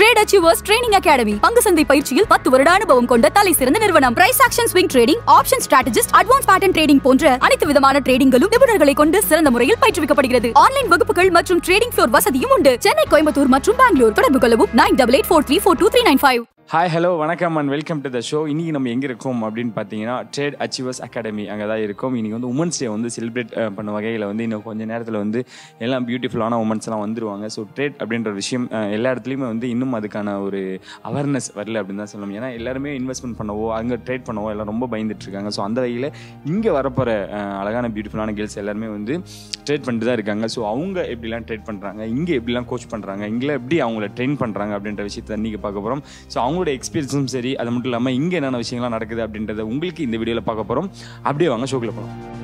Trade achievers training academy பங்கு சந்தை பயிற்சியில் பத்து வருட அனுபவம் கொண்ட தலை சிறந்த நிறுவனம். Price action swing trading option strategist advance pattern trading போன்ற அனைத்து விதமான ட்ரேடிங்களும் நிபுணர்களை கொண்டு சிறந்த முறையில் பயிற்றுவிக்கப்படுகிறது. ஆன்லைன் வகுப்புகள் மற்றும் ட்ரேடிங் ஃப்ளோர் வசதியும் உண்டு. சென்னை கோயம்புத்தூர் மற்றும் பெங்களூர் தொடர்பு கொள்ளவும் nine double eight four three four two three nine five. Hi hello வணக்கம் and welcome to the show இன்றைக்கி நம்ம எங்கே இருக்கோம் அப்படின்னு பார்த்தீங்கன்னா ட்ரேட் அச்சீவர்ஸ் அகாடமி அங்கே தான் இருக்கும். இன்றைக்கி வந்து உமன்ஸ் டே வந்து செலிப்ரேட் பண்ண வகையில் வந்து இன்னும் கொஞ்சம் நேரத்தில் வந்து எல்லாம் பியூட்டிஃபுல்லான உமன்ஸ்லாம் வந்துருவாங்க. ஸோ ட்ரேட் அப்படின்ற விஷயம் எல்லா இடத்துலையுமே வந்து இன்னும் அதுக்கான ஒரு அவேர்னஸ் வரல அப்படின்னு தான் சொல்லணும். ஏன்னா எல்லாருமே இன்வெஸ்ட்மெண்ட் பண்ணவோ அங்கே ட்ரேட் பண்ணவோ எல்லாம் ரொம்ப பயந்துட்டுருக்காங்க ஸோ அந்த வகையில் இங்கே வரப்போகிற அழகான பியூட்டிஃபுல்லான கேர்ள்ஸ் எல்லாருமே வந்து ட்ரேட் பண்ணிட்டு தான் இருக்காங்க. ஸோ அவங்க எப்படிலாம் ட்ரேட் பண்ணுறாங்க இங்கே எப்படிலாம் கோச் பண்ணுறாங்க இங்கே எப்படி அவங்கள ட்ரெயின் பண்ணுறாங்க அப்படின்ற விஷயத்தை இன்றைக்கி பார்க்க போகிறோம் ஸோ அவங்க அவங்களோட எக்ஸ்பீரியன்ஸும் சரி அது மட்டும் இல்லாமல் இங்கே என்னென்ன விஷயங்கள்லாம் நடக்குது அப்படின்றத உங்களுக்கு இந்த வீடியோவில் பார்க்க போகிறோம் அப்படியே வாங்க ஷோக்கில் போகலாம்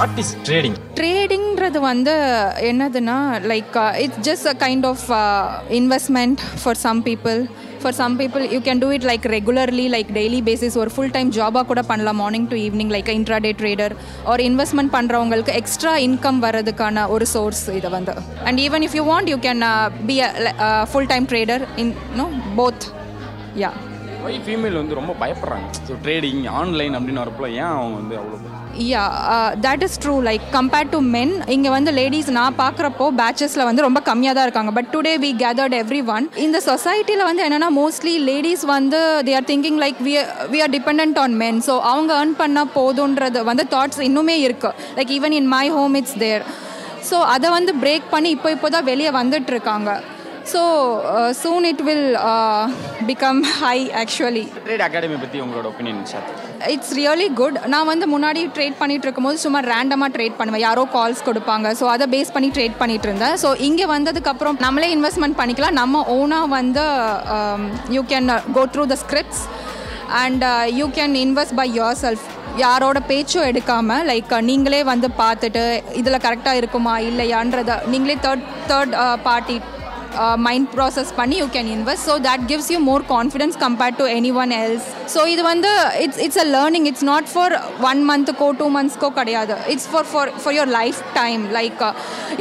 வாட் இஸ் ட்ரேடிங் ட்ரேடிங்கிறது வந்து என்னதுன்னா like it's just a kind of investment for some people for some people you can do it like regularly like daily basis ஒரு ஃபுல் டைம் ஜாபாக கூட பண்ணலாம் morning to evening like intraday trader ஒரு investment பண்ணுறவங்களுக்கு extra income வர்றதுக்கான ஒரு source இது வந்து. And even if you want you can be a full time trader in no both yeah female வந்து ரொம்ப பயப்படுறாங்க? ஸோ ட்ரேடிங் ஆன்லைன் அப்படின்னு வரப்போ ஏன் அவங்க வந்து அவ்வளோ yeah that is true like compared to men இங்கே வந்து லேடிஸ் நான் பார்க்குறப்போ பேச்சஸில் வந்து ரொம்ப கம்மியாக தான் இருக்காங்க. But today we gathered everyone இந்த சொசைட்டியில் வந்து என்னென்னா மோஸ்ட்லி லேடிஸ் வந்து they are thinking like we we are depend on men so அவங்க ஏர்ன் பண்ணால் போதுன்றது வந்து தாட்ஸ் இன்னுமே இருக்குது like even in my home it's there so அதை வந்து பிரேக் பண்ணி இப்போ இப்போ தான் வெளியே வந்துட்டுருக்காங்க so soon uh, it will become high actually trade academy பற்றி உங்களோட opinion sir? It's really good நான் வந்து முன்னாடி ட்ரேட் பண்ணிட்டு இருக்கும்போது சும்மா ரேண்டமாக ட்ரேட் பண்ணுவேன். யாரோ கால்ஸ் கொடுப்பாங்க. ஸோ அதை பேஸ் பண்ணி ட்ரேட் பண்ணிட்டு இருந்தேன். ஸோ இங்கே வந்ததுக்கப்புறம் நம்மளே இன்வெஸ்ட்மெண்ட் பண்ணிக்கலாம். நம்ம ஓனாக வந்து you can go through the scripts and you can invest by yourself யாரோட பேச்சும் எடுக்காமல் லைக் நீங்களே வந்து பார்த்துட்டு இதில் கரெக்டாக இருக்குமா இல்லையான்றத நீங்களே third third party Uh, mind process பண்ணி you can invest so that gives you more confidence compared to anyone else so இது வந்து it's it's a learning it's not for one மந்த்துக்கோ two மந்த்ஸ்க்கோ கிடையாது. It's for for for your lifetime like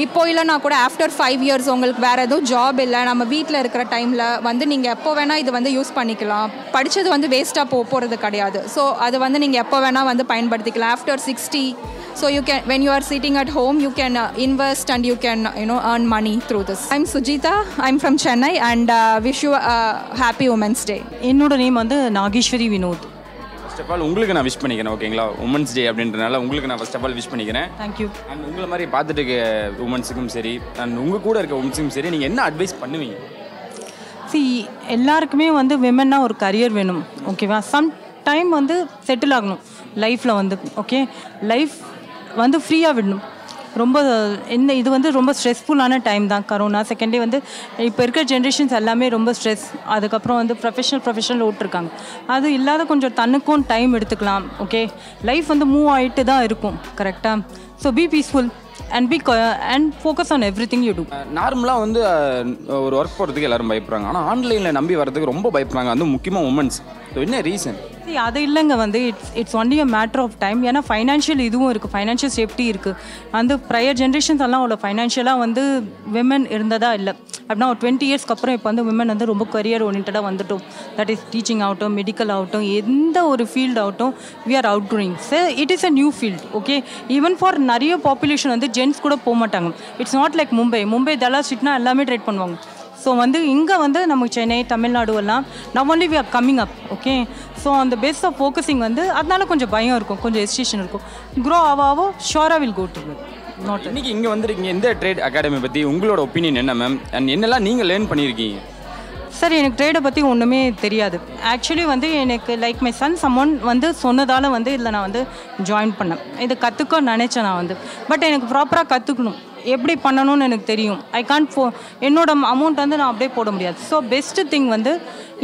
இப்போ இல்லைனா கூட after five years உங்களுக்கு வேறு எதுவும் ஜாப் இல்லை. நம்ம வீட்டில் இருக்கிற டைமில் வந்து நீங்கள் எப்போ வேணால் இது வந்து யூஸ் பண்ணிக்கலாம். படித்தது வந்து வேஸ்ட்டாக போக போகிறது கிடையாது. ஸோ அது வந்து நீங்கள் எப்போ வேணால் வந்து பயன்படுத்திக்கலாம். After sixty So you can, when you are sitting at home, you can uh, invest and you can, you know, earn money through this. I'm Sujita. I'm from Chennai, and uh, wish you a happy Women's Day. என்னோட name வந்து Nageswari Vinod. First of all உங்களுக்கு நான் wish பண்ணிக்கிறேன் ஓகேங்களா women's day அப்படின்றனால உங்களுக்கு நான் first of all wish பண்ணிக்கிறேன். தேங்க்யூ அண்ட் உங்களை மாதிரி பார்த்துட்டு இருக்க உமன்ஸுக்கும் சரி அண்ட் உங்கள் கூட இருக்க உமன்ஸுக்கும் சரி நீங்கள் என்ன அட்வைஸ் பண்ணுவீங்க? சி எல்லாருக்குமே வந்து விமன்னா ஒரு கரியர் வேணும் ஓகேவா சம் டைம் வந்து செட்டில் ஆகணும் லைஃப்பில் வந்து ஓகே லைஃப் வந்து ஃப்ரீயாக விடணும். ரொம்ப என்ன இது வந்து ரொம்ப ஸ்ட்ரெஸ்ஃபுல்லான டைம் தான் கரோனா செகண்ட் டே வந்து இப்போ இருக்கிற ஜென்ரேஷன்ஸ் எல்லாமே ரொம்ப ஸ்ட்ரெஸ் அதுக்கப்புறம் வந்து ப்ரொஃபஷனல் ப்ரொஃபஷனல் ஓட்டிருக்காங்க. அது இல்லாத கொஞ்சம் தன்னுக்கும் டைம் எடுத்துக்கலாம் ஓகே லைஃப் வந்து மூவ் ஆகிட்டு தான் இருக்கும் கரெக்டாக so be peaceful and be and focus on everything you do நார்மலாக வந்து ஒரு ஒர்க் போகிறதுக்கு எல்லாரும் பயப்படுறாங்க. ஆனால் ஆன்லைனில் நம்பி வரதுக்கு ரொம்ப பயப்படுறாங்க. வந்து முக்கியமாக உமன்ஸ் ஸோ என்ன ரீசன் அது இல்லைங்க வந்து. It's it's only a matter of time ஏன்னா ஃபைனான்ஷியல் இதுவும் இருக்குது ஃபைனான்ஷியல் சேஃப்டி இருக்குது அந்த ப்ரையர் ஜென்ரேஷன்ஸ் எல்லாம் அவ்வளோ ஃபைனான்ஷியலாக வந்து விமன் இருந்ததா இல்லை. அப்படின்னா ஒரு டுவெண்ட்டி இயர்ஸ்க்கு அப்புறம் இப்போ வந்து விமன் வந்து ரொம்ப கரியர் ஓரியன்டாக வந்துட்டோம். தட் இஸ் டீச்சிங் ஆகட்டும் மெடிக்கல் ஆகட்டும் எந்த ஒரு ஃபீல்ட் ஆகட்டும் we are outdoing sir it is a new field okay even for நிறைய பாப்புலேஷன் வந்து ஜென்ஸ் கூட போக மாட்டாங்க it's not like Mumbai Mumbai இதெல்லாம் ஸ்ட்ரீட்னா எல்லாமே ட்ரேட் பண்ணுவாங்க. ஸோ வந்து இங்கே வந்து நமக்கு சென்னை தமிழ்நாடு எல்லாம் now only we are coming up okay so அந்த பேஸ் ஆஃப் ஃபோக்கஸிங் வந்து அதனால கொஞ்சம் பயம் இருக்கும் கொஞ்சம் எஸ்டேஷன் இருக்கும். க்ரோ ஆவோ ஆவோ ஷோராக வில் கோ டு நாட் இன்னைக்கு இங்கே வந்திருக்கீங்க இந்த ட்ரேட் அகாடமி பற்றி உங்களோட ஒப்பீனியன் என்ன மேம் அண்ட் என்னெல்லாம் நீங்கள் லேர்ன் பண்ணியிருக்கீங்க சார் எனக்கு ட்ரேடை பற்றி ஒன்றுமே தெரியாது. ஆக்சுவலி வந்து எனக்கு லைக் மை சன் சம்மன் வந்து சொன்னதால் வந்து இதில் நான் வந்து ஜாயின் பண்ணேன். இது கற்றுக்க நினச்சேன் நான் வந்து. பட் எனக்கு ப்ராப்பராக கற்றுக்கணும் எப்படி பண்ணணும்னு எனக்கு தெரியும். ஐ கான்ட் ஃபோ என்னோட அமௌண்ட் வந்து நான் அப்படியே போட முடியாது. ஸோ பெஸ்ட்டு திங் வந்து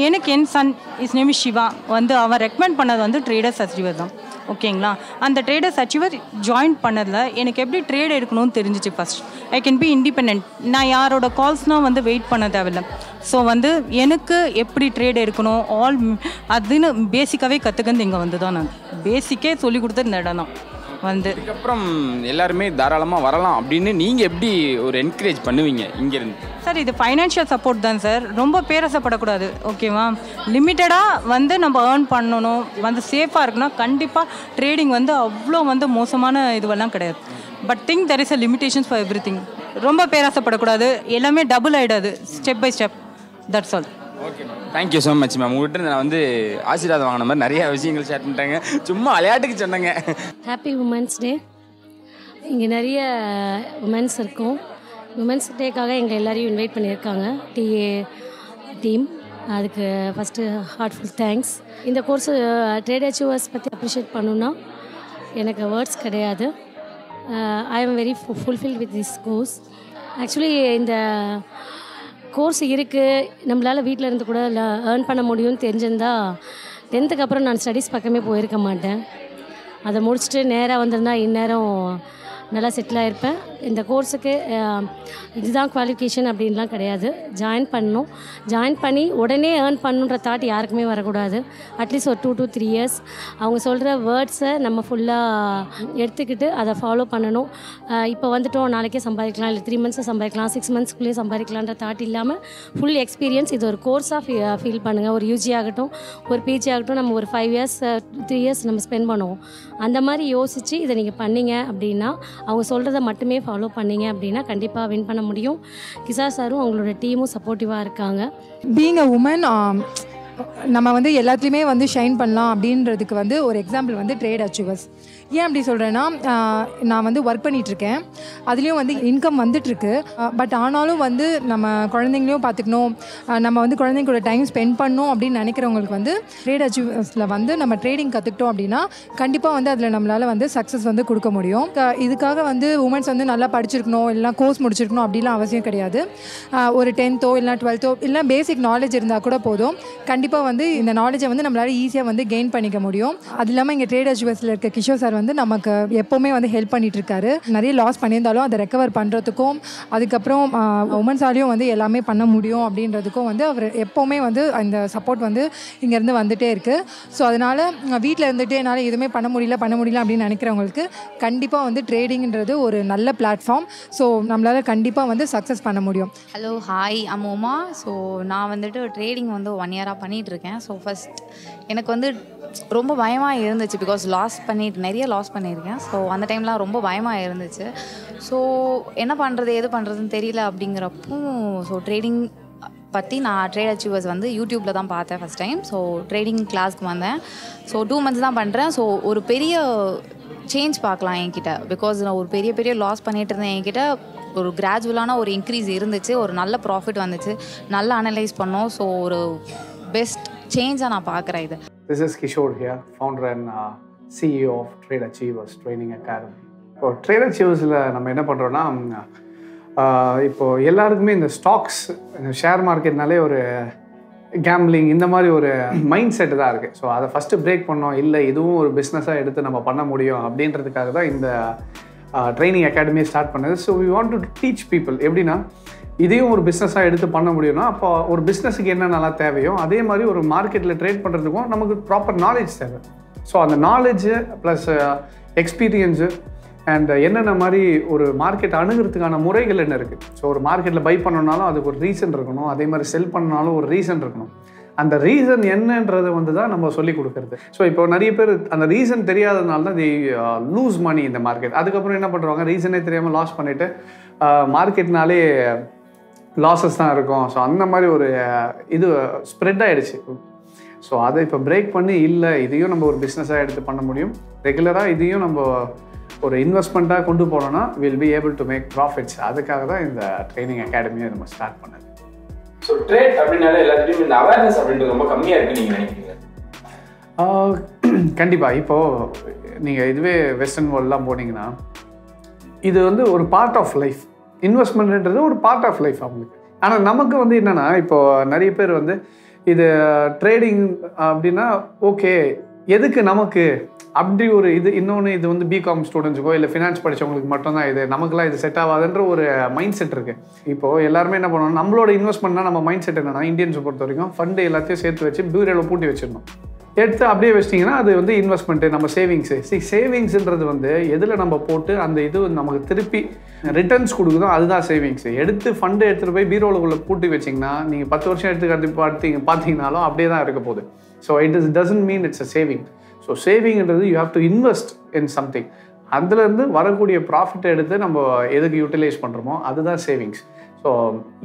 எனக்கு என் சன் இஸ் நேம் சிவா வந்து அவன் ரெக்கமெண்ட் பண்ணது வந்து ட்ரேடர்ஸ் அச்சீவர் தான். ஓகேங்களா அந்த ட்ரேடர்ஸ் அச்சீவர் ஜாயின் பண்ணதில் எனக்கு எப்படி ட்ரேட் எடுக்கணும்னு தெரிஞ்சிச்சு first I can be independent நான் யாரோட கால்ஸ்னால் வந்து வெயிட் பண்ண தேவையில்ல. ஸோ வந்து எனக்கு எப்படி ட்ரேட் எடுக்கணும் ஆல் அதுன்னு பேசிக்காகவே கற்றுக்கிறது இங்கே வந்து தான் நான். பேசிக்கே சொல்லி கொடுத்தது இந்த இடம் தான். வந்து அதுக்கப்புறம் எல்லாருமே தாராளமாக வரலாம் அப்படின்னு நீங்கள் எப்படி ஒரு என்கரேஜ் பண்ணுவீங்க இங்கேருந்து? சார் இது ஃபைனான்ஷியல் சப்போர்ட் தான் சார். ரொம்ப பேரசப்படக்கூடாது. ஓகேவா லிமிட்டடாக வந்து நம்ம ஏர்ன் பண்ணணும். வந்து சேஃபாக இருக்குன்னா கண்டிப்பாக ட்ரேடிங் வந்து அவ்வளோ வந்து மோசமான இதுவெல்லாம் கிடையாது. But think there is a limitations for everything ரொம்ப பேராசப்படக்கூடாது. எல்லாமே double ஆகிடாது step by step that's all okay thank you so much ma'am உங்கள்கிட்ட நான் வந்து ஆசீர்வாதம் வாங்கின மாதிரி நிறைய விஷயங்கள் ஷேர் பண்ணிட்டாங்க. சும்மா விளையாட்டுக்கு சொன்னாங்க. ஹாப்பி உமன்ஸ் டே இங்கே நிறைய உமன்ஸ் இருக்கும். உமன்ஸ் டேக்காக எங்கள் எல்லாரையும் இன்வைட் பண்ணியிருக்காங்க. டிஏ டீம் அதுக்கு ஃபஸ்ட்டு ஹார்ட்ஃபுல் தேங்க்ஸ் இந்த கோர்ஸு ட்ரேட் அச்சீவர்ஸ் பற்றி அப்ரிஷியேட் பண்ணணுன்னா எனக்கு வேர்ட்ஸ் கிடையாது. I am very fulfill with this course actually இந்த கோர்ஸ் இருக்குது நம்மளால் வீட்டில் இருந்து கூட ஏர்ன் பண்ண முடியும்னு தெரிஞ்சிருந்தா டென்த்துக்கு அப்புறம் நான் ஸ்டடீஸ் பக்கமே போயிருக்க மாட்டேன். அதை முடிச்சுட்டு நேராக வந்திருந்தா இந்நேரம் நல்லா செட்டில் ஆகிருப்பேன் இந்த கோர்ஸுக்கு இதுதான் குவாலிஃபிகேஷன் அப்படின்லாம் கிடையாது. ஜாயின் பண்ணணும். ஜாயின் பண்ணி உடனே ஏர்ன் பண்ணுன்ற தாட் யாருக்குமே வரக்கூடாது. அட்லீஸ்ட் ஒரு டூ டூ த்ரீ இயர்ஸ் அவங்க சொல்கிற வேர்ட்ஸை நம்ம ஃபுல்லாக எடுத்துக்கிட்டு அதை ஃபாலோ பண்ணணும். இப்போ வந்துட்டோம் நாளைக்கே சம்பாதிக்கலாம் இல்லை த்ரீ மந்த்ஸில் சம்பாதிக்கலாம் சிக்ஸ் மந்த்ஸ்க்குள்ளேயே சம்பாதிக்கலான்ற தாட் இல்லாமல் ஃபுல் எக்ஸ்பீரியன்ஸ் இது ஒரு கோர்ஸாக ஃபீல் பண்ணுங்கள் ஒரு யூஜி ஆகட்டும் ஒரு பிஜி ஆகட்டும் நம்ம ஒரு ஃபைவ் இயர்ஸ் த்ரீ இயர்ஸ் நம்ம ஸ்பெண்ட் பண்ணுவோம். அந்த மாதிரி யோசித்து இதை நீங்கள் பண்ணீங்க அப்படின்னா அவங்க சொல்கிறத மட்டுமே ஃபாலோ பண்ணீங்க அப்படின்னா கண்டிப்பாக வின் பண்ண முடியும். கிசா சாரும் அவங்களோட டீமும் சப்போர்ட்டிவாக இருக்காங்க. பீங் அ உமன் நம்ம வந்து எல்லாத்துலேயுமே வந்து ஷைன் பண்ணலாம் அப்படின்றதுக்கு வந்து ஒரு எக்ஸாம்பிள் வந்து ட்ரேட் அச்சீவர்ஸ் ஏன் அப்படி சொல்கிறேன்னா நான் வந்து ஒர்க் பண்ணிகிட்ருக்கேன் அதுலேயும் வந்து இன்கம் வந்துட்டுருக்கு. பட் ஆனாலும் வந்து நம்ம குழந்தைங்களையும் பார்த்துக்கணும். நம்ம வந்து குழந்தைங்க கூட டைம் ஸ்பெண்ட் பண்ணணும் அப்படின்னு நினைக்கிறவங்களுக்கு வந்து ட்ரேட் அச்சீவ்ஸில் வந்து நம்ம ட்ரேடிங் கற்றுக்கிட்டோம் அப்படின்னா கண்டிப்பாக வந்து அதில் நம்மளால் வந்து சக்ஸஸ் வந்து கொடுக்க முடியும். இதுக்காக வந்து உமன்ஸ் வந்து நல்லா படிச்சிருக்கணும் இல்லைனா கோர்ஸ் முடிச்சிருக்கணும் அப்படிலாம் அவசியம் கிடையாது. ஒரு டென்த்தோ இல்லைனா டுவெல்த்தோ இல்லை பேசிக் நாலேஜ் இருந்தால் கூட போதும். கண்டிப்பாக வந்து இந்த நாலேஜை வந்து நம்மளால் ஈஸியாக வந்து கெயின் பண்ணிக்க முடியும். அது இல்லாமல் இங்கே ட்ரேட் அச்சீவர்ஸில் இருக்க கிஷோர் சார் வந்து நமக்கு எப்போவுமே வந்து ஹெல்ப் பண்ணிட்டு இருக்காரு நிறைய லாஸ் பண்ணியிருந்தாலும் அதை ரெக்கவர் பண்ணுறதுக்கும் அதுக்கப்புறம் உமன்ஸாலையும் வந்து எல்லாமே பண்ண முடியும் அப்படின்றதுக்கும் வந்து அவர் எப்போவுமே வந்து அந்த சப்போர்ட் வந்து இங்கேருந்து வந்துகிட்டே இருக்குது ஸோ அதனால் வீட்டில் இருந்துகிட்டே என்னால் எதுவுமே பண்ண முடியல பண்ண முடியல அப்படின்னு நினைக்கிறவங்களுக்கு கண்டிப்பாக வந்து ட்ரேடிங்கிறது ஒரு நல்ல பிளாட்ஃபார்ம் ஸோ நம்மளால் கண்டிப்பாக வந்து சக்ஸஸ் பண்ண முடியும். ஹலோ ஹாய் அம்மோமா ஸோ நான் வந்துட்டு ட்ரேடிங் வந்து ஒன் இயராக பண்ணிகிட்ருக்கேன் ஸோ ஃபஸ்ட் எனக்கு வந்து ரொம்ப பயமாக இருந்துச்சு பிகாஸ் லாஸ் பண்ணிட்டு நிறைய லாஸ் பண்ணியிருக்கேன். ஸோ அந்த டைம்லாம் ரொம்ப பயமாக இருந்துச்சு. ஸோ என்ன பண்ணுறது எது பண்ணுறதுன்னு தெரியல அப்படிங்கிறப்போ ஸோ ட்ரேடிங் பற்றி நான் ட்ரேட் அச்சீவர்ஸ் வந்து யூடியூப்பில் தான் பார்த்தேன் ஃபஸ்ட் டைம் ஸோ ட்ரேடிங் கிளாஸ்க்கு வந்தேன். ஸோ டூ மந்த்ஸ் தான் பண்ணுறேன் ஸோ ஒரு பெரிய சேஞ்ச் பார்க்கலாம் என்கிட்ட. பிகாஸ் நான் ஒரு பெரிய பெரிய லாஸ் பண்ணிட்டு இருந்தேன் என்கிட்ட. ஒரு கிராஜுவலான ஒரு இன்க்ரீஸ் இருந்துச்சு. ஒரு நல்ல ப்ராஃபிட் வந்துச்சு. நல்லா அனலைஸ் பண்ணோம். ஸோ ஒரு பெஸ்ட் சேஞ்சாக நான் பார்க்குறேன் இது. This is Kishore here, founder and uh, CEO of Trade Achievers Training Academy. இப்போ ட்ரேட் அச்சீவர்ஸில் நம்ம என்ன பண்ணுறோன்னா இப்போ எல்லாருக்குமே இந்த ஸ்டாக்ஸ் இந்த ஷேர் மார்க்கெட்னாலே ஒரு கேம்லிங் இந்த மாதிரி ஒரு மைண்ட் செட் தான் இருக்குது ஸோ அதை ஃபஸ்ட்டு பிரேக் பண்ணோம். இல்லை இதுவும் ஒரு பிஸ்னஸாக எடுத்து நம்ம பண்ண முடியும் அப்படின்றதுக்காக தான் இந்த ட்ரைனிங் அகாடமியை ஸ்டார்ட் பண்ணது. So we want to teach people எப்படின்னா இதையும் ஒரு பிஸ்னஸாக எடுத்து பண்ண முடியும்னா அப்போ ஒரு பிஸ்னஸுக்கு என்னென்னலாம் தேவையோ அதே மாதிரி ஒரு மார்க்கெட்டில் ட்ரேட் பண்ணுறதுக்கும் நமக்கு ப்ராப்பர் நாலேஜ் தேவை. ஸோ அந்த நாலேஜு ப்ளஸ் எக்ஸ்பீரியன்ஸு அண்ட் என்னென்ன மாதிரி ஒரு மார்க்கெட் அணுகிறதுக்கான முறைகள் என்ன இருக்குது ஸோ ஒரு மார்க்கெட்டில் பை பண்ணணுனாலும் அதுக்கு ஒரு ரீசன் இருக்கணும். அதே மாதிரி செல் பண்ணனாலும் ஒரு ரீசன் இருக்கணும். அந்த ரீசன் என்னன்றதை வந்து தான் நம்ம சொல்லி கொடுக்குறது. ஸோ இப்போ நிறைய பேர் அந்த ரீசன் தெரியாததுனால தான் தி லூஸ் மணி இந்த மார்க்கெட் அதுக்கப்புறம் என்ன பண்ணுறாங்க ரீசனே தெரியாமல் லாஸ் பண்ணிவிட்டு மார்க்கெட்னாலே uh, லாஸஸ் தான் இருக்கும். ஸோ அந்த மாதிரி ஒரு இது ஸ்ப்ரெட் ஆயிடுச்சு. ஸோ அதை இப்போ பிரேக் பண்ணி இல்லை இதையும் நம்ம ஒரு பிஸ்னஸாக எடுத்து பண்ண முடியும். ரெகுலராக இதையும் நம்ம ஒரு இன்வெஸ்ட்மெண்ட்டாக கொண்டு போனோம்னா will be able to make profits அதுக்காக தான் இந்த ட்ரைனிங் அகாடமியை நம்ம ஸ்டார்ட் பண்ணது. ஸோ ட்ரேட் அப்படின்னாலே எல்லாத்துலேயும் இந்த அவேர்னஸ் அப்படின்றது ரொம்ப கம்மியாக இருக்குன்னு நீங்கள் நினைக்கிறீங்க? கண்டிப்பாக இப்போது நீங்கள் இதுவே வெஸ்டர்ன் வேர்ல்ட்லாம் போனீங்கன்னா இது வந்து ஒரு பார்ட் ஆஃப் லைஃப் இன்வெஸ்ட்மெண்ட்ன்றது ஒரு பார்ட் ஆஃப் லைஃப் அவங்களுக்கு. ஆனால் நமக்கு வந்து என்னென்னா இப்போது நிறைய பேர் வந்து இது ட்ரேடிங் அப்படின்னா ஓகே எதுக்கு நமக்கு? அப்படி ஒரு இது இன்னொன்று இது வந்து பிகாம் ஸ்டூடெண்ட்ஸுக்கோ இல்லை ஃபினான்ஸ் படித்தவங்களுக்கு மட்டும்தான் இது நமக்குலாம் இது செட் ஆகாதுன்ற ஒரு மைண்ட் செட் இருக்குது இப்போது எல்லாருமே என்ன பண்ணணும் நம்மளோட இன்வெஸ்ட்மெண்ட்னா நம்ம மைண்ட் செட் என்னென்னா இந்தியன்ஸை பொறுத்த வரைக்கும் ஃபண்டு எல்லாத்தையும் சேர்த்து வச்சு பியூரோவில் பூட்டி வச்சிடணும். எடுத்து அப்படியே வச்சிட்டிங்கன்னா அது வந்து இன்வெஸ்ட்மெண்ட்டு நம்ம சேவிங்ஸு சி சேவிங்ஸுன்றது வந்து எதில் நம்ம போட்டு அந்த இது நமக்கு திருப்பி ரிட்டர்ன்ஸ் கொடுக்குதோ அதுதான் சேவிங்ஸு எடுத்து ஃபண்டு எடுத்துகிட்டு போய் பீரோவுக்குள்ளே பூட்டி வச்சிங்கன்னா நீங்கள் பத்து வருஷம் எடுத்து கட்டி பார்த்தீங்க பார்த்தீங்கனாலும் அப்படியே தான் இருக்க போகுது. So it is doesn't mean it's a saving so சேவிங்ன்றது you have to invest in something அதுலேருந்து வரக்கூடிய ப்ராஃபிட்டை எடுத்து நம்ம எதுக்கு யூட்டிலைஸ் பண்ணுறோமோ அதுதான் சேவிங்ஸ் ஸோ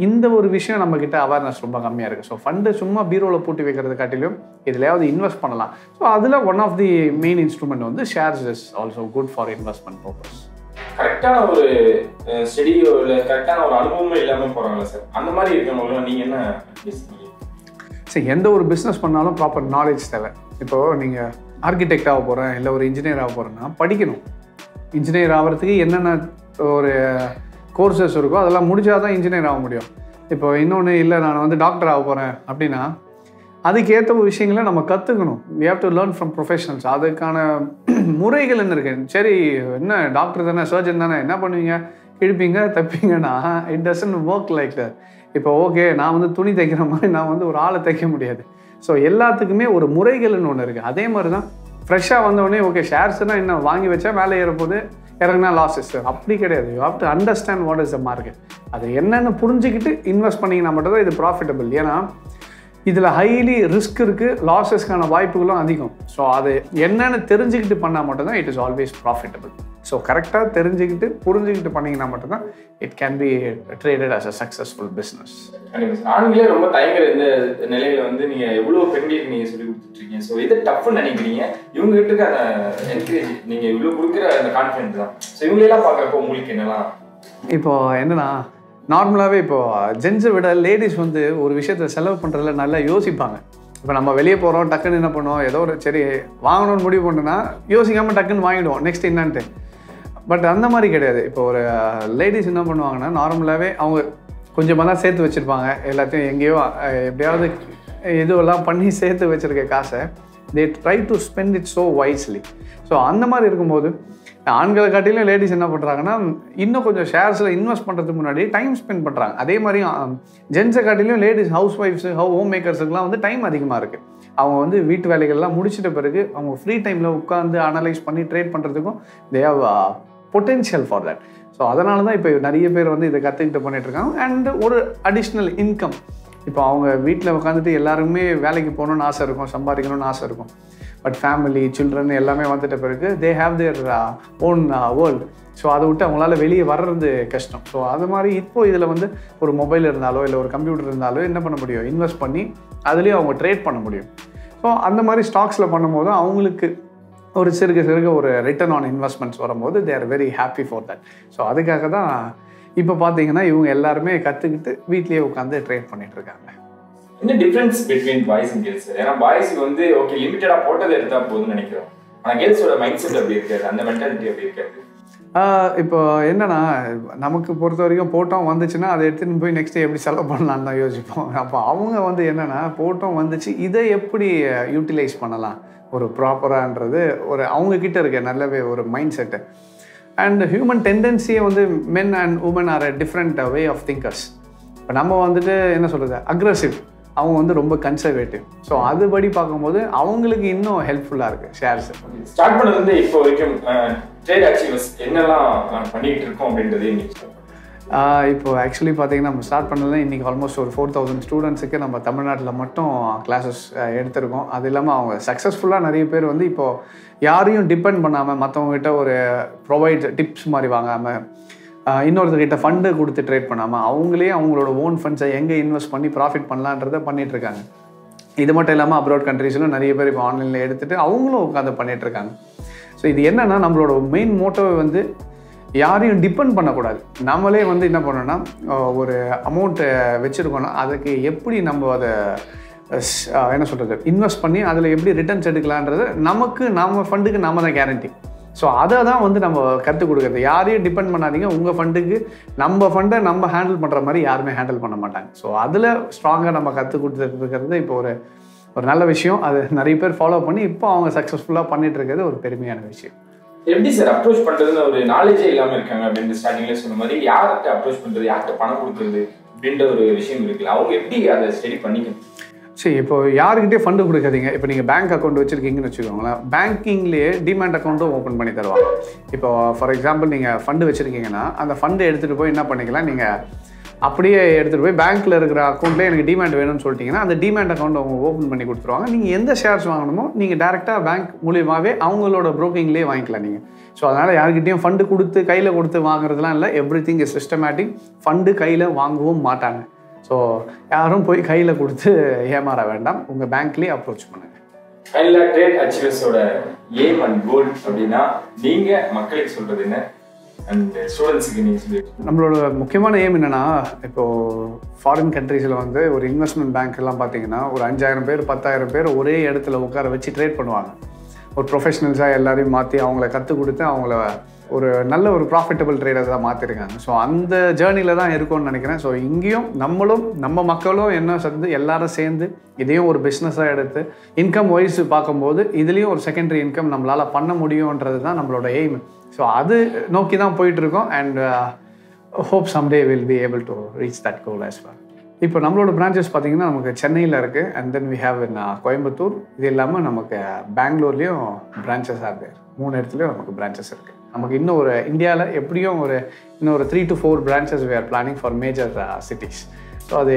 இந்த ஒரு விஷயம் நம்மக்கிட்ட அவேர்னஸ் ரொம்ப கம்மியாக இருக்குது ஸோ ஃபண்டு சும்மா பீரோவில் போட்டு வைக்கிறது காட்டிலும் இதுலையாவது இன்வெஸ்ட் பண்ணலாம். ஸோ அதில் one of the main instrument வந்து shares is also good for investment purpose கரெக்டான ஒரு ஸ்டடியோ இல்லை கரெக்டான ஒரு அனுபவமே இல்லாமல் போகிறாங்களா சார் அந்த மாதிரி இருக்கவங்களும் நீங்கள் என்ன சரி எந்த ஒரு பிஸ்னஸ் பண்ணாலும் ப்ராப்பர் நாலேஜ் தேவை. இப்போது நீங்கள் ஆர்கிடெக்ட் ஆக போகிறேன் இல்லை ஒரு இன்ஜினியர் ஆக போகிறேன்னா படிக்கணும். இன்ஜினியர் ஆகிறதுக்கு என்னென்ன ஒரு கோர்சஸ் இருக்கோ அதெல்லாம் முடிச்சால் தான் இன்ஜினியர் ஆக முடியும். இப்போ இன்னொன்று இல்லை நான் வந்து டாக்டர் ஆக போகிறேன் அப்படின்னா அதுக்கேற்ற விஷயங்களை நம்ம கற்றுக்கணும் we have to learn from professionals அதுக்கான முறைகள் என்ன இருக்கு? சரி என்ன டாக்டர் தானே சர்ஜன் தானே என்ன பண்ணுவீங்க? கிழிப்பீங்க தப்பீங்கன்னா it doesn't work like that. இப்போ ஓகே நான் வந்து துணி தைக்கிற மாதிரி நான் வந்து ஒரு ஆளை தைக்க முடியாது. ஸோ எல்லாத்துக்குமே ஒரு முறைகள்னு ஒன்று இருக்குது அதே மாதிரி தான் ஃப்ரெஷ்ஷாக வந்தோடனே ஓகே ஷேர்ஸ்னால் என்ன? வாங்கி வச்சா மேலே ஏறப்போது இறங்கினா லாஸஸ் அப்படி கிடையாது. You have to understand what is the market அது என்னென்னு புரிஞ்சுக்கிட்டு இன்வெஸ்ட் பண்ணிங்கன்னா மட்டும்தான் இது ப்ராஃபிட்டபிள் ஏன்னா இதில் ஹைலி ரிஸ்க் இருக்குது லாஸஸ்க்கான வாய்ப்புகளும் அதிகம். ஸோ அது என்னென்னு தெரிஞ்சுக்கிட்டு பண்ணால் மட்டும்தான் it is always profitable so கரெக்டாக தெரிஞ்சுக்கிட்டு புரிஞ்சுக்கிட்டு பண்ணிங்கன்னா மட்டும்தான் it can be traded as a successful business ஆண்களே ரொம்ப தயங்குற இந்த நிலையில வந்து நீங்க எவ்வளவு பெண்களுக்கு நீங்க சொல்லி கொடுத்துட்டு இருக்கீங்க ஸோ இது டஃப்னு நினைக்கிறீங்க? இவங்க கிட்ட அந்த என்கரேஜ் நீங்க இவ்வளவு கொடுக்குற அந்த கான்ஃபிடன்ஸ் தான். ஸோ இவங்களெல்லாம் பார்க்குறப்போ உங்களுக்கு என்னெல்லாம்? இப்போ என்னன்னா நார்மலாகவே இப்போ ஜென்ஸை விட லேடிஸ் வந்து ஒரு விஷயத்த செலவு பண்ணுறதுல நல்லா யோசிப்பாங்க. இப்போ நம்ம வெளியே போகிறோம் டக்குன்னு என்ன பண்ணுவோம்? ஏதோ ஒரு சரி வாங்கணும்னு முடிவு பண்ணோன்னா யோசிக்காமல் டக்குன்னு வாங்கிடுவோம். நெக்ஸ்ட் என்னன்ட்டு. பட் அந்த மாதிரி கிடையாது. இப்போ ஒரு லேடிஸ் என்ன பண்ணுவாங்கன்னா நார்மலாகவே அவங்க கொஞ்சமாக தான் சேர்த்து வச்சுருப்பாங்க. எல்லாத்தையும் எங்கேயோ எப்படியாவது இதுவெல்லாம் பண்ணி சேர்த்து வச்சுருக்க காசை they try to spend it so wisely so அந்த மாதிரி இருக்கும்போது ஆண்களை காட்டிலும் லேடிஸ் என்ன பண்ணுறாங்கன்னா இன்னும் கொஞ்சம் ஷேர்ஸில் இன்வெஸ்ட் பண்ணுறதுக்கு முன்னாடி டைம் ஸ்பெண்ட் பண்ணுறாங்க அதே மாதிரி ஜென்ஸை காட்டிலும் லேடிஸ் ஹவுஸ் ஒய்ஃப்ஸு ஹோம் மேக்கர்ஸுக்கெலாம் வந்து டைம் அதிகமாக இருக்குது அவங்க வந்து வீட்டு வேலைகள்லாம் முடிச்சிட்ட பிறகு அவங்க ஃப்ரீ டைமில் உட்காந்து அனலைஸ் பண்ணி ட்ரேட் பண்ணுறதுக்கும் they have potential for that so அதனால தான் இப்போ நிறைய பேர் வந்து இதை கற்றுக்கிட்டு பண்ணிட்டு இருக்காங்க அண்ட் ஒரு அடிஷ்னல் இன்கம் இப்போ அவங்க வீட்டில் உட்காந்துட்டு எல்லாருமே வேலைக்கு போகணும்னு ஆசை இருக்கும் சம்பாதிக்கணும்னு ஆசை இருக்கும். பட் ஃபேமிலி சில்ட்ரன் எல்லாமே வந்துட்ட பிறகு they have their own world so அதை விட்டு அவங்களால வெளியே வர்றது கஷ்டம். ஸோ அது மாதிரி இப்போ இதில் வந்து ஒரு மொபைல் இருந்தாலோ இல்லை ஒரு கம்ப்யூட்டர் இருந்தாலோ என்ன பண்ண முடியும்? இன்வெஸ்ட் பண்ணி அதுலேயும் அவங்க ட்ரேட் பண்ண முடியும். ஸோ அந்த மாதிரி ஸ்டாக்ஸில் பண்ணும்போது அவங்களுக்கு ஒரு சிறுக சிறுக ஒரு ரிட்டர்ன் ஆன் இன்வெஸ்ட்மெண்ட்ஸ் வரும்போது they are very happy for that so அதுக்காக தான் இப்போ பார்த்தீங்கன்னா இவங்க எல்லாருமே கற்றுக்கிட்டு வீட்லேயே உட்காந்து ட்ரேட் பண்ணிட்டு இருக்காங்க. என்ன difference between boys and girls ஏன்னா பாய்ஸ்க்கு வந்து ஓகே லிமிட்டடா போட்டதை எடுத்தா போதும்னு நினைக்கிறோம். ஆனா கேர்ள்ஸோட மைண்ட் செட் அப்படி இருக்காது அந்த மென்டாலிட்டி அப்படி இருக்காது. இப்போ என்னன்னா நமக்கு பொறுத்த வரைக்கும் போட்டோம் வந்துச்சுன்னா அதை எடுத்துன்னு போய் நெக்ஸ்ட் எப்படி செலவு பண்ணலான்னு தான் யோசிப்போம். அப்போ அவங்க வந்து என்னன்னா போட்டோம் வந்துச்சு இதை எப்படி யூட்டிலைஸ் பண்ணலாம்? ஒரு ப்ராப்பரான்றது ஒரு அவங்கக்கிட்ட இருக்க நல்லவே ஒரு மைண்ட் செட்டு அண்ட் ஹியூமன் டெண்டன்சியை வந்து men and women are a different way of thinkers இப்போ நம்ம வந்துட்டு என்ன சொல்கிறது அக்ரஸிவ் அவங்க வந்து ரொம்ப கன்சர்வேட்டிவ் ஸோ அதுபடி பார்க்கும்போது அவங்களுக்கு இன்னும் ஹெல்ப்ஃபுல்லாக இருக்குது ஷேர்ஸ் ஸ்டார்ட் பண்ணது வந்து இப்போ வரைக்கும் ட்ரேட் அச்சீவர்ஸ் என்னெல்லாம் பண்ணிகிட்டு இருக்கோம் அப்படின்றதே இப்போ ஆக்சுவலி பார்த்தீங்கன்னா நம்ம ஸ்டார்ட் பண்ணது இன்றைக்கி ஆல்மோஸ்ட் ஒரு ஃபோர் தௌசண்ட் ஸ்டூடெண்ட்ஸுக்கு நம்ம தமிழ்நாட்டில் மட்டும் கிளாஸஸ் எடுத்திருக்கோம். அது இல்லாமல் அவங்க சக்ஸஸ்ஃபுல்லாக நிறைய பேர் வந்து இப்போது யாரையும் டிபெண்ட் பண்ணாமல் மற்றவங்ககிட்ட ஒரு ப்ரொவைட் டிப்ஸ் மாதிரி வாங்காமல் இன்னொருத்தர்கிட்ட ஃபண்டு கொடுத்து ட்ரேட் பண்ணாமல் அவங்களே அவங்களோட ஓன் ஃபண்ட்ஸை எங்கே இன்வெஸ்ட் பண்ணி ப்ராஃபிட் பண்ணலான்றதை பண்ணிகிட்ருக்காங்க இது மட்டும் இல்லாமல் அப்ராட் கண்ட்ரீஸ்லும் நிறைய பேர் இப்போ ஆன்லைனில் எடுத்துகிட்டு அவங்களும் உட்காந்து பண்ணிகிட்ருக்காங்க ஸோ இது என்னென்னா நம்மளோட மெயின் மோட்டோவை வந்து யாரையும் டிபெண்ட் பண்ணக்கூடாது. நம்மளே வந்து என்ன பண்ணோன்னா ஒரு அமௌண்ட்டை வச்சுருக்கோன்னா அதுக்கு எப்படி நம்ம அதை என்ன சொல்கிறது இன்வெஸ்ட் பண்ணி அதில் எப்படி ரிட்டர்ன்ஸ் எடுக்கலான்றது நமக்கு நம்ம ஃபண்டுக்கு நாம் தான் கேரண்டி ஸோ அதை தான் வந்து நம்ம கற்றுக் கொடுக்குறது. யாரையும் டிபெண்ட் பண்ணாதீங்க. உங்கள் ஃபண்டுக்கு நம்ம ஃபண்டை நம்ம ஹேண்டில் பண்ணுற மாதிரி யாருமே ஹேண்டில் பண்ண மாட்டாங்க. ஸோ அதில் ஸ்ட்ராங்காக நம்ம கற்றுக் கொடுத்துருக்கிறது இப்போ ஒரு ஒரு நல்ல விஷயம். அது நிறைய பேர் ஃபாலோ பண்ணி இப்போ அவங்க சக்ஸஸ்ஃபுல்லாக பண்ணிட்டு இருக்கிறது ஒரு பெருமையான விஷயம். எப்படி சார் அப்ரோச் பண்றதுன்னு ஒரு நாலேஜே இல்லாம இருக்காங்க அப்படின்னு ஸ்டார்டிங்ல சொன்ன மாதிரி யார்கிட்ட அப்ரோச் பண்றது யார்கிட்ட பணம் கொடுக்குறது அப்படின்ற ஒரு விஷயம் இருக்குல்ல அவங்க எப்படி அதை ஸ்டடி பண்ணிக்கணும்? சரி இப்போ யாருக்கிட்டே ஃபண்டு கொடுக்காதீங்க. இப்போ நீங்கள் பேங்க் அக்கௌண்ட் வச்சுருக்கீங்கன்னு வச்சுக்கோங்களேன். பேங்கிங்லேயே டிமேண்ட் அக்கௌண்ட்டும் ஓப்பன் பண்ணி தருவாங்க. இப்போ ஃபார் எக்ஸாம்பிள் நீங்கள் ஃபண்டு வச்சுருக்கீங்கன்னா அந்த ஃபண்டை எடுத்துகிட்டு போய் என்ன பண்ணிக்கலாம்? நீங்கள் அப்படியே எடுத்துகிட்டு போய் பேங்க்கில் இருக்கிற அக்கௌண்ட்லேயே எனக்கு டிமேண்ட் வேணும்னு சொல்லிட்டீங்கன்னா அந்த டிமேண்ட் அக்கௌண்ட் அவங்க ஓப்பன் பண்ணி கொடுத்துருவாங்க. நீங்கள் எந்த ஷேர்ஸ் வாங்கணுமோ நீங்கள் டேரெக்டாக பேங்க் மூலியமாகவே அவங்களோட ப்ரோக்கிங்லேயே வாங்கிக்கலாம் நீங்கள் ஸோ அதனால் யார்கிட்டயும் ஃபண்டு கொடுத்து கையில் கொடுத்து வாங்குறதுலாம் இல்லை. Every thing is systematic fund கையில் வாங்கவும் மாட்டாங்க. ஸோ யாரும் போய் கையில் கொடுத்து ஏமாற வேண்டாம். உங்கள் பேங்க்லேயே அப்ரோச் பண்ணுங்கள் ஃபைனலாக ட்ரேட் அச்சீவர்ஸோட ஏம் அண்ட் கோல் அப்படின்னா நீங்கள் மக்களுக்கு சொல்கிறது என்ன? அண்ட் ஸ்டூடெண்ட்ஸுக்கு சொல்லி. நம்மளோட முக்கியமான எய்ம் என்னென்னா இப்போது ஃபாரின் கண்ட்ரீஸில் வந்து ஒரு இன்வெஸ்ட்மெண்ட் பேங்க் எல்லாம் பார்த்தீங்கன்னா ஒரு அஞ்சாயிரம் பேர் பத்தாயிரம் பேர் ஒரே இடத்துல உட்கார வச்சு ட்ரேட் பண்ணுவாங்க. ஒரு ப்ரொஃபஷனல்ஸாக எல்லாரையும் மாற்றி அவங்கள கற்றுக் கொடுத்து அவங்கள ஒரு நல்ல ஒரு ப்ராஃபிட்டபிள் ட்ரேடர்ஸாக மாற்றிருக்காங்க ஸோ அந்த ஜேர்னியில் தான் இருக்கும்னு நினைக்கிறேன். ஸோ இங்கேயும் நம்மளும் நம்ம மக்களும் என்ன சேர்ந்து எல்லாரும் சேர்ந்து இதையும் ஒரு பிஸ்னஸாக எடுத்து இன்கம் வைஸ் பார்க்கும்போது இதுலேயும் ஒரு செகண்டரி இன்கம் நம்மளால் பண்ண முடியுன்றது தான் நம்மளோட எய்ம் ஸோ அது நோக்கி தான் போயிட்டுருக்கோம். And hope someday will be able to reach that goal as well இப்போ நம்மளோட பிரான்ச்சஸ் பார்த்தீங்கன்னா நமக்கு சென்னையில் இருக்குது and then we have in uh, Coimbatore. இது இல்லாமல் நமக்கு uh, பெங்களூர்லேயும் பிரான்ச்சஸாக இருக்குது மூணு இடத்துலையும் நமக்கு பிரான்ச்சஸ் இருக்குது நமக்கு இன்னும் ஒரு இந்தியாவில் எப்படியும் ஒரு இன்னும் ஒரு three to four branches we are planning for major cities so அது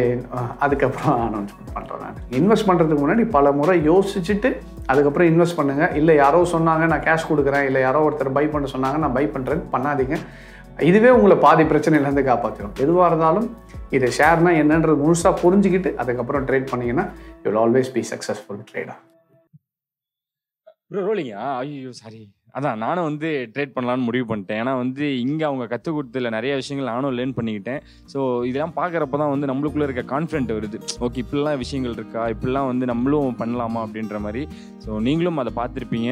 அதுக்கப்புறம் அனௌன்ஸ்மெண்ட் பண்ணுறோம் நான். இன்வெஸ்ட் பண்ணுறதுக்கு முன்னாடி பல முறை யோசிச்சுட்டு அதுக்கப்புறம் இன்வெஸ்ட் பண்ணுங்கள் இல்லை யாரோ சொன்னாங்க நான் கேஷ் கொடுக்குறேன். இல்லை யாரோ ஒருத்தர் பை பண்ண சொன்னாங்க நான் பை பண்ணுறேன்னு பண்ணாதீங்க. இதுவே உங்களை பாதி பிரச்சனையிலேருந்து காப்பாற்றிடும் எதுவாக இருந்தாலும் இது ஷேர்னால் என்னன்றது முழுசாக புரிஞ்சுக்கிட்டு அதுக்கப்புறம் ட்ரேட் பண்ணிங்கன்னா you will always be successful ட்ரேடா ரோலிங்கா ஐயோ சாரி அதான் நானும் வந்து ட்ரேட் பண்ணலான்னு முடிவு பண்ணிட்டேன். ஏன்னா வந்து இங்கே அவங்க கற்றுக் கொடுத்ததுல நிறைய விஷயங்கள் நானும் லேர்ன் பண்ணிக்கிட்டேன். ஸோ இதெல்லாம் பார்க்குறப்ப தான் வந்து நம்மளுக்குள்ளே இருக்க கான்ஃபிடென்ட் வருது. ஓகே இப்படிலாம் விஷயங்கள் இருக்கா? இப்படிலாம் வந்து நம்மளும் பண்ணலாமா? அப்படின்ற மாதிரி. ஸோ நீங்களும் அதை பார்த்துருப்பீங்க.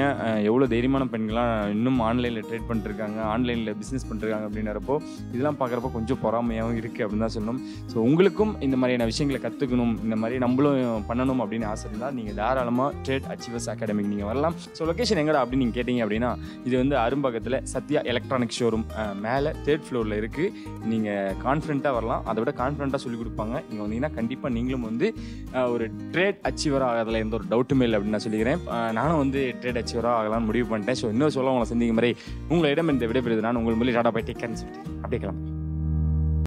எவ்வளோ தைரியமான பெண்கள்லாம் இன்னும் ஆன்லைனில் ட்ரேட் பண்ணிருக்காங்க ஆன்லைனில் பிஸ்னஸ் பண்ணிருக்காங்க அப்படின்றப்போ இதெல்லாம் பார்க்குறப்ப கொஞ்சம் பொறாமையாகவும் இருக்குது அப்படின்னு தான் சொல்லணும். ஸோ உங்களுக்கும் இந்த மாதிரியான விஷயங்களை கற்றுக்கணும் இந்த மாதிரி நம்மளும் பண்ணணும் அப்படின்னு ஆசை இருந்தால் நீங்கள் தாராளமாக ட்ரேட் அச்சீவர்ஸ் அகாடமிக்கு நீங்கள் வரலாம். ஸோ லொக்கேஷன் எங்கடா அப்படின்னு நீங்கள் கேட்டிங்க அப்படின்னா இது வந்து அரும்பக்கத்தில் சத்யா எலக்ட்ரானிக் ஷோரூம் மேலே தேர்ட் ஃப்ளோரில் இருக்குது நீங்கள் கான்ஃபிடண்ட்டாக வரலாம். அதை விட கான்ஃபிடண்ட்டாக சொல்லிக் கொடுப்பாங்க. இங்கே வந்தீங்கன்னா கண்டிப்பாக நீங்களும் வந்து ஒரு ட்ரேட் அச்சீவர் ஆகிறதுல எந்த ஒரு டவுட்டுமே இல்லை அப்படின்னு நான் சொல்லிக்கிறேன். நானும் வந்து ட்ரேட் அச்சீவராக ஆகலாம்னு முடிவு பண்ணிட்டேன். ஸோ இன்னும் சொல்ல உங்களை சந்திக்கும் முறை உங்களை இடம் இந்த விடைபெறுது நான் உங்கள் மொழி டாடா பை டேக் கேன்சல் அப்படியே கிளம்பு.